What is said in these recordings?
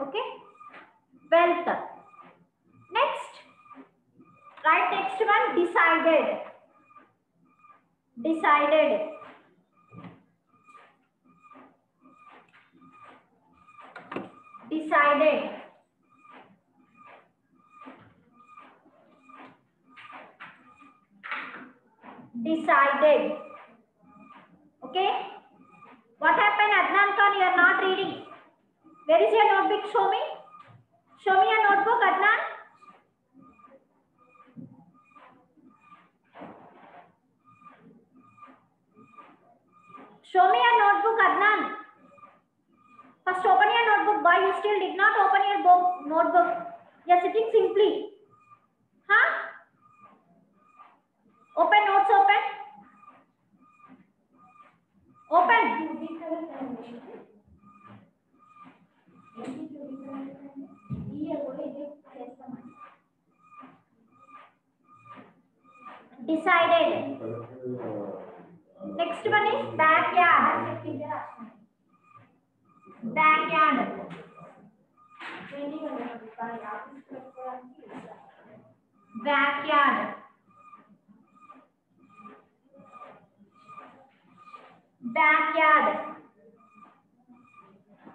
Okay. Wealth. Next. Right next one decided. Decided. Decided. Decided. Okay. What happened, Adnan Khan? You are not reading. Where is your notebook? Show me. Show me your notebook, Adnan. Show me your notebook, Adnan. First open your notebook. Why you still did not open your book, notebook. You are sitting simply. Huh? Open notes, open. Open. Decided. Next one is backyard. Backyard. Backyard. Backyard.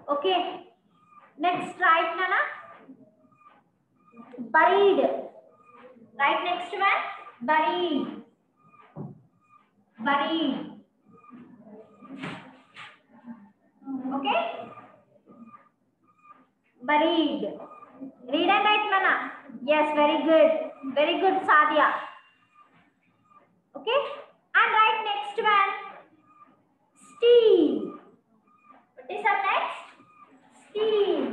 Okay. Next, right, Nana. Buried. Right next one. Buried. Buried. Okay? Buried. Read and write, Nana. Yes, very good. Very good, Sadia. Okay? And right next one. Steal. What is our next? Steal.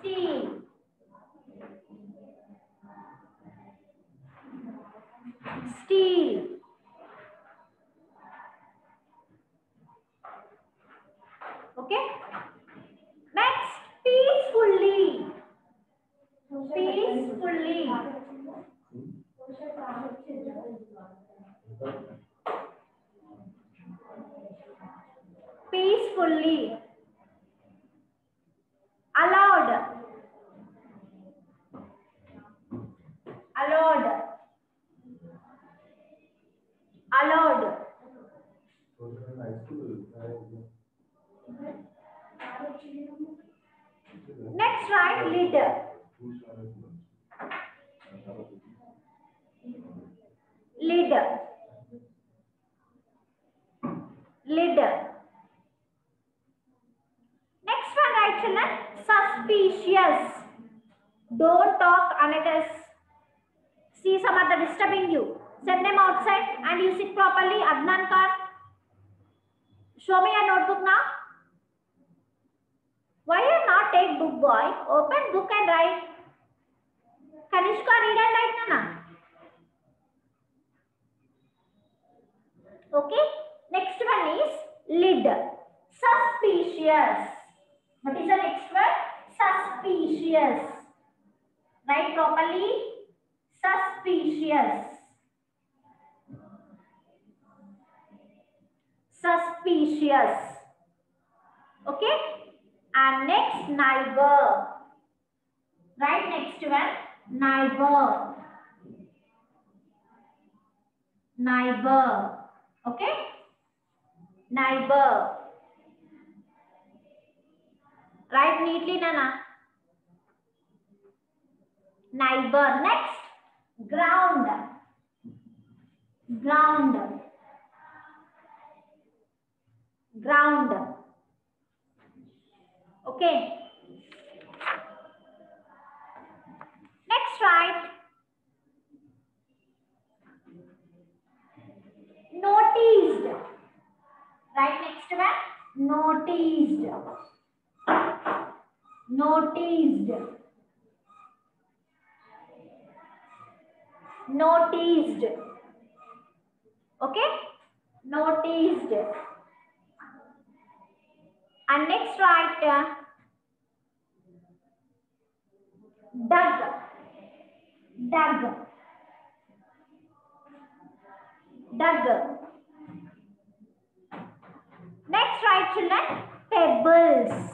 Steal. Steal. Okay. Next, peacefully. Peacefully. Peacefully. And you sit properly. Adnan Khan. Show me your notebook now. Why you not take book, boy? Open book and write. Kanishka, read and write, Nana. Okay. Next one is lid. Suspicious. What is the next word? Suspicious. Write properly. Suspicious. Suspicious. Okay. And next, neighbor. Right next one, neighbor. Neighbor. Okay? Neighbor. Write neatly, Nana. Neighbor. Next, ground. Ground. Ground. Okay. Next, write noticed. Right next one, noticed. Noticed. Noticed. Okay? Noticed. And next write uh, dug. Dug. Dug. right, children? Pebbles.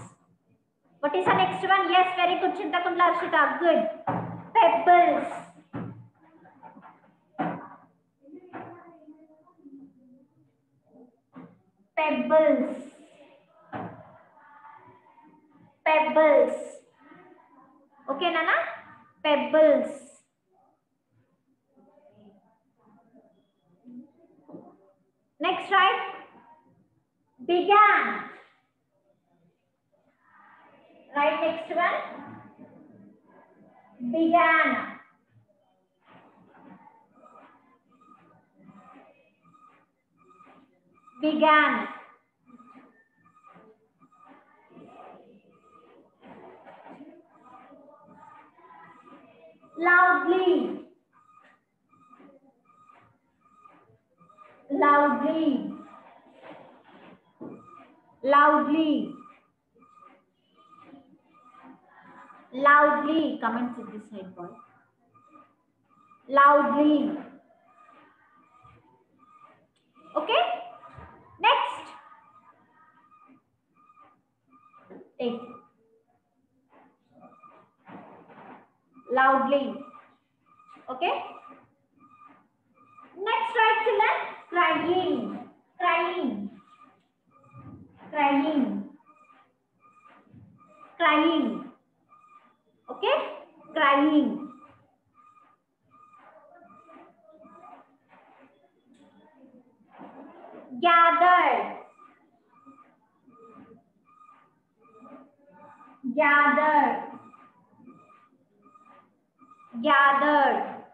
What is the next one? Yes, very good, Chintakundla Arshita. Good. Pebbles. Pebbles. Okay, Nana? Pebbles. Next, right? Began. Right next one. Began. Began. Loudly. Loudly. Loudly. Loudly. Comments at this side, boy. Loudly. Okay? 8 loudly okay next right children crying crying crying crying okay crying gathered Gathered. Gathered.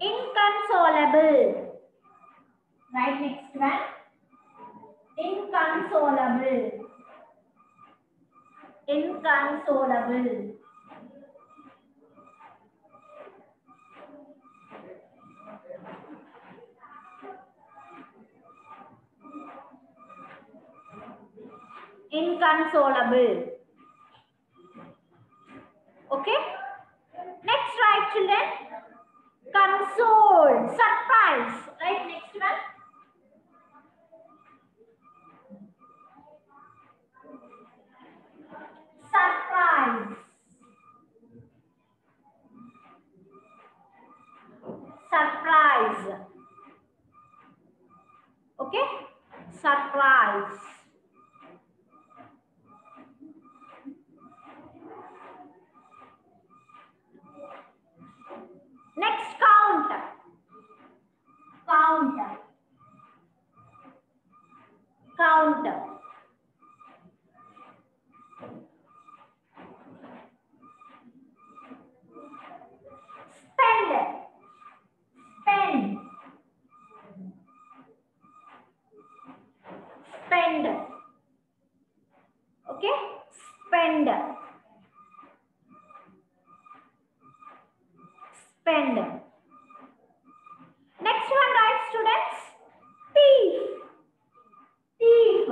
Inconsolable. Right next one. Inconsolable. Inconsolable. Inconsolable. Okay? Next, right, children? Console. Surprise. Right, next one. Surprise. Surprise. Okay? Surprise. Next count. Count. Count. Spend. Spend. Spend. Okay? Spend. Spend. Next one, right, students? Thief. Thief.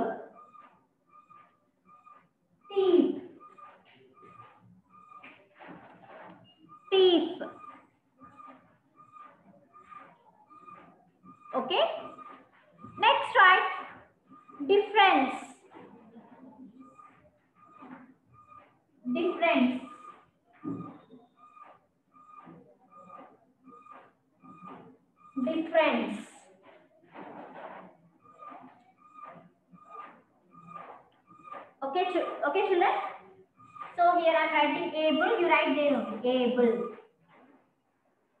Thief. Okay? Next, right? Difference. Difference. Difference. Okay, ch- okay, children. So here I'm writing able. You write there. Able.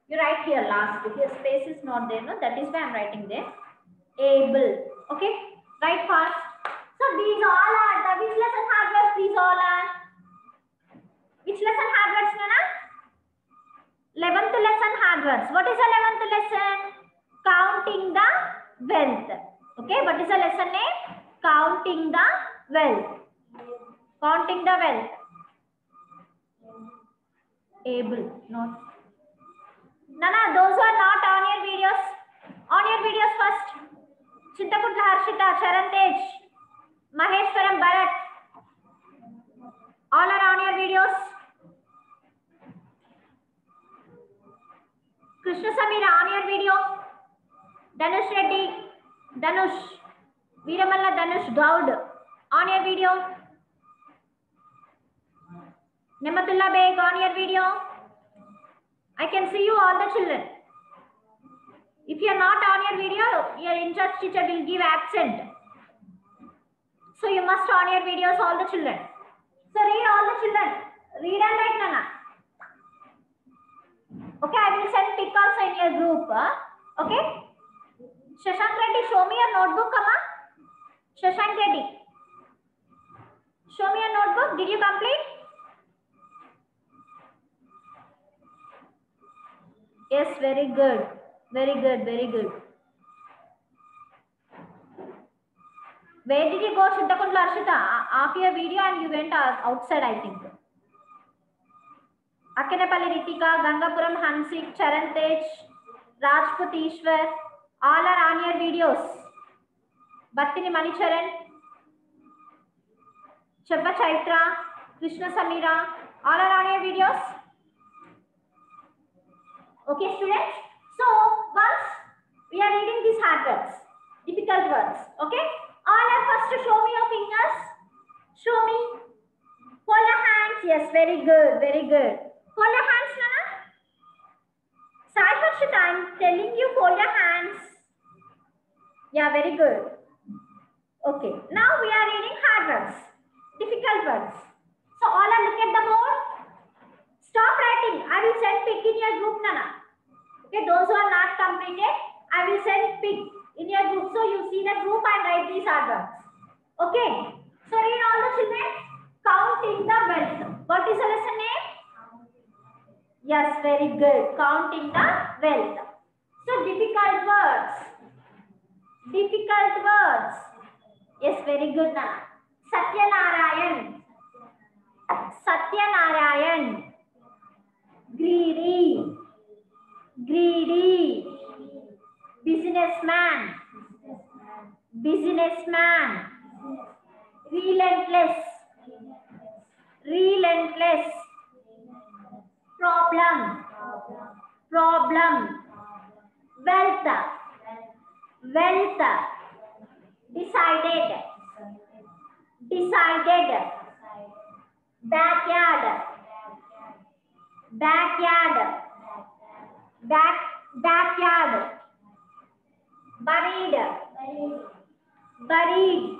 You write here last. Here space is not there. No, that is why I'm writing there. Able. Okay. Write fast. So these all are the which lesson hard words? These all are. Which lesson hard words, Nana? 11th lesson hard words. What is the 11th lesson? Counting the wealth. Okay, what is the lesson name? Counting the wealth. Counting the wealth. Able, not. Nana, those who are not on your videos, on your videos first. Chintakutla Harshita, Charan Tej, Maheshwaram Bharat. All are on your videos. Krishna Samira on your video. Danush Reddy, Danush, Veeramalla Danush Gaud, on your video. Nematullah Beg, on your video. I can see you all the children. If you are not on your video, your interest teacher will give absent. So you must on your videos all the children. So read all the children. Read and write Nana. Okay, I will send pic also in your group. huh? Okay. Shashank Reddy, show me your notebook, on. Shashank Reddy. Show me your notebook. Did you complete? Yes, very good. Very good, very good. Where did you go, Siddhakundla Arshita? After your video and you went outside, I think. Akkenapalli Ritika, Gangapuram Hansik, Charan Tej, Rajput Ishwar, all are on your videos. Bhattini Manicharan, Chabba Chaitra, Krishna Samira, all are on your videos. Okay, students. So once we are reading these hard words, difficult words. Okay. All are first to show me your fingers. Show me. Hold your hands. Yes, very good, very good. Hold your hands, Nana. Sai Harshita, I'm telling you, hold your hands. Yeah, very good. Okay. Now we are reading hard words, difficult words. So all are look at the board. Stop. I will send pic in your group, Nana. Okay, those who are not completed, I will send pic in your group. So you see the group and write these words. Okay. So read all the children. Counting the wealth. What is the lesson name? Yes, very good. Counting the wealth. So difficult words. Difficult words. Yes, very good, Nana. Satyanarayan. Satyanarayan. Greedy. Greedy. Businessman. Businessman. Relentless. Relentless. Problem. Problem. Wealth. Wealth. Decided. Decided. Backyard. Backyard. Back, backyard. Buried. Buried.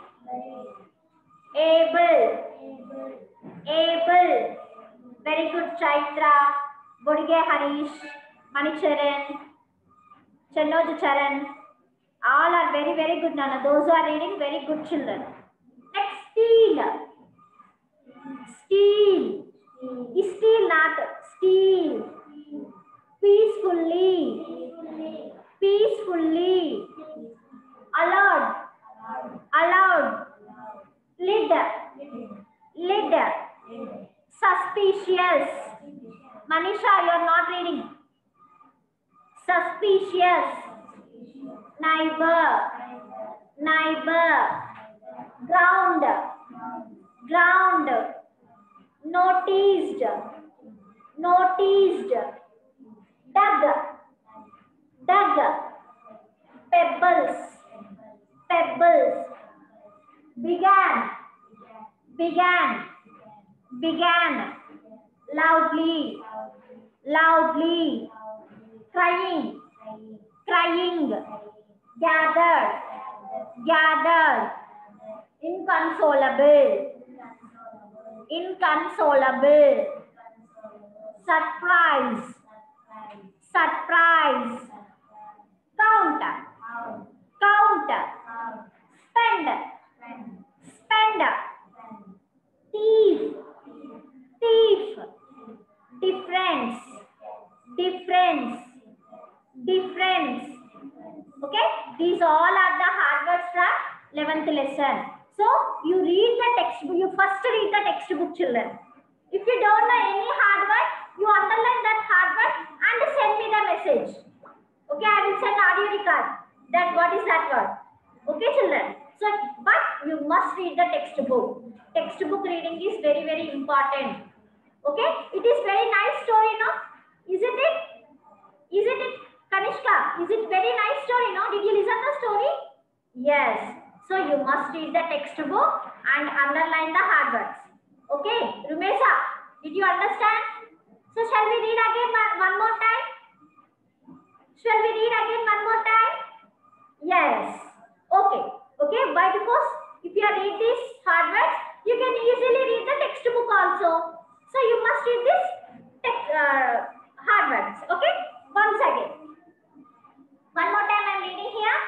Able. Able. Very good, Chaitra. Bodige Harish. Manicharan. Channoj Charan. All are very, very good, Nana. Those are reading, very good children. Next, steal. Steal. Steal, not steal. Peacefully. Peacefully. Allowed. Allowed. Lid. Lid. Suspicious. Manisha, you are not reading. Suspicious. Neighbor. Neighbor. Ground. Ground. Noticed. Noticed. Dug. Dug. Pebbles. Pebbles. Began. Began. Began. Loudly. Loudly. Crying. Crying. Gathered. Gathered. Inconsolable. Inconsolable. Surprise. Surprise. Count. Count. Spend. Spend. Thief. Thief. Difference. Difference. Difference. Okay? These all are the hard words from 11th lesson. So, you read the textbook. You first read the textbook, children. If you don't know any hard word, you underline that hard word and send me the message. Okay, I will send audio record. That what is that word? Okay, children. So, but you must read the textbook. Textbook reading is very, very important. Okay, it is very nice story, no? Isn't it? Isn't it, Kanishka? Is it very nice story? No? Did you listen the story? Yes. So you must read the textbook and underline the hard words. Okay, Rumesa, did you understand? So shall we read again one, more time? Shall we read again one more time? Yes. Okay. Okay. Why? Because if you read these hard words, you can easily read the textbook also. So you must read this text, uh, hard words. Okay. Once again. One more time I'm reading here.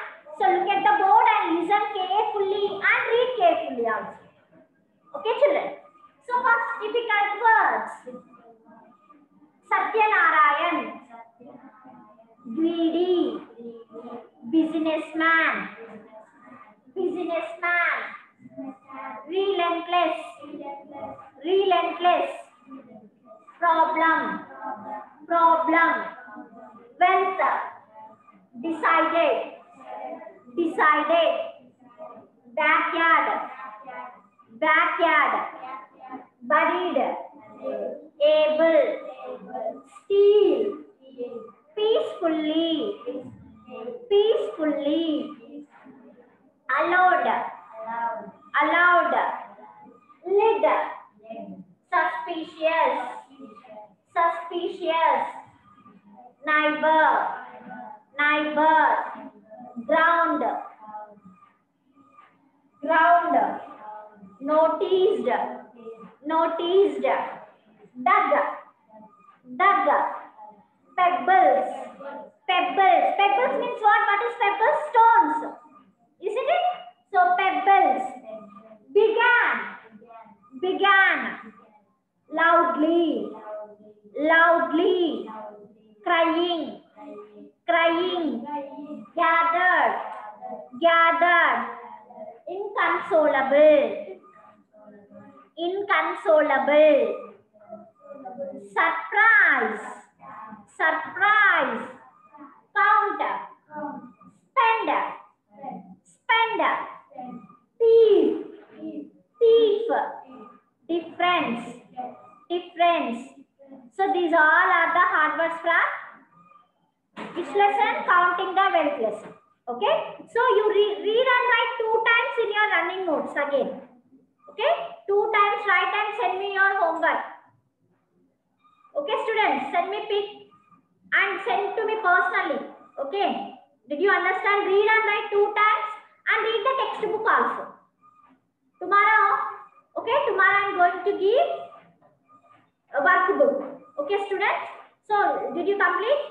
So look at the board and listen carefully and read carefully also. Okay, children. So first difficult words. Satyanarayan. Greedy. Businessman. Businessman. Relentless. Relentless. Problem. Problem. Wealth. Decided. Decided. Backyard. Backyard. Buried. Able. Steal. Peacefully. Peacefully. Allowed. Allowed. Lid. Suspicious. Suspicious. Neighbor. Neighbor. Ground. Ground. Noticed. Noticed. Dug. Dug. Pebbles. Pebbles. Pebbles means what? What is pebbles? Stones. Isn't it? So pebbles. Began. Began. Loudly. Loudly. Crying. Crying. Gathered. Gathered. Inconsolable. Inconsolable. Surprise. Surprise. Count. Spend. Spend. Thief. Thief. Difference. Difference. So these all are the hard words from which lesson? Counting the wealth lesson. Okay. So you re read and write two times in your running notes again. Okay. Two times write and send me your homework. Okay, students, send me pic and send to me personally. Okay. Did you understand? Read and write two times and read the textbook also. Tomorrow, okay, tomorrow I'm going to give a workbook. Okay, students. So, did you complete?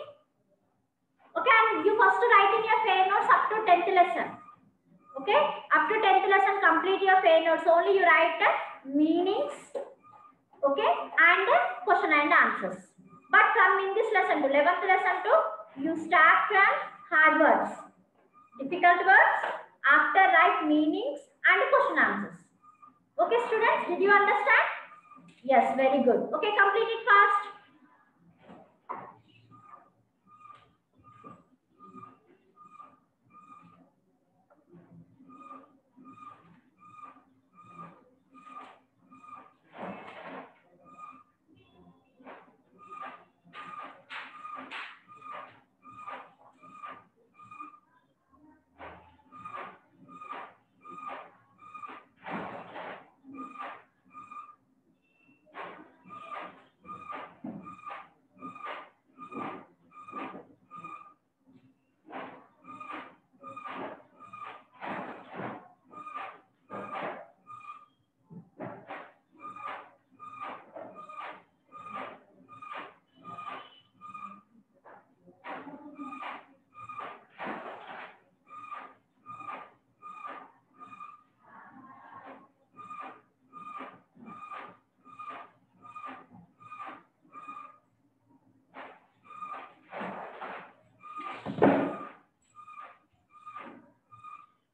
Okay, and you first write in your fair notes up to 10th lesson. Okay, up to 10th lesson, complete your fair notes. Only you write the meanings, okay, and question and answers. But from in this lesson to 11th lesson to, you start from hard words, difficult words, after write meanings and question answers. Okay, students, did you understand? Yes, very good. Okay, complete it fast.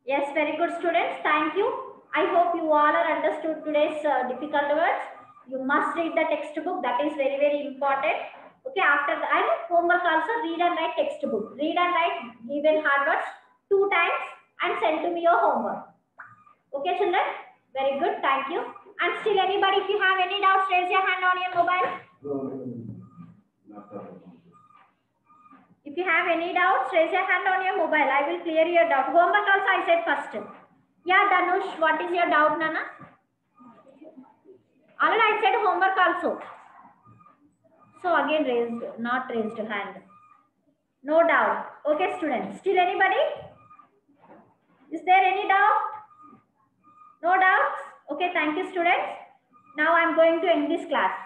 Yes, very good students. Thank you. I hope you all are understood today's uh, difficult words. You must read the textbook. That is very, very important. Okay, after the and homework also read and write textbook. Read and write given hard words two times and send to me your homework. Okay, children? Very good. Thank you. And still anybody, if you have any doubts, raise your hand on your mobile. If If you have any doubts, raise your hand on your mobile. I will clear your doubt. Homework also I said first. Yeah, Danush, what is your doubt, Nana? Already I said homework also. So again raised, not raised hand. No doubt. Okay, students. Still anybody? Is there any doubt? No doubts? Okay, thank you, students. Now I'm going to end this class.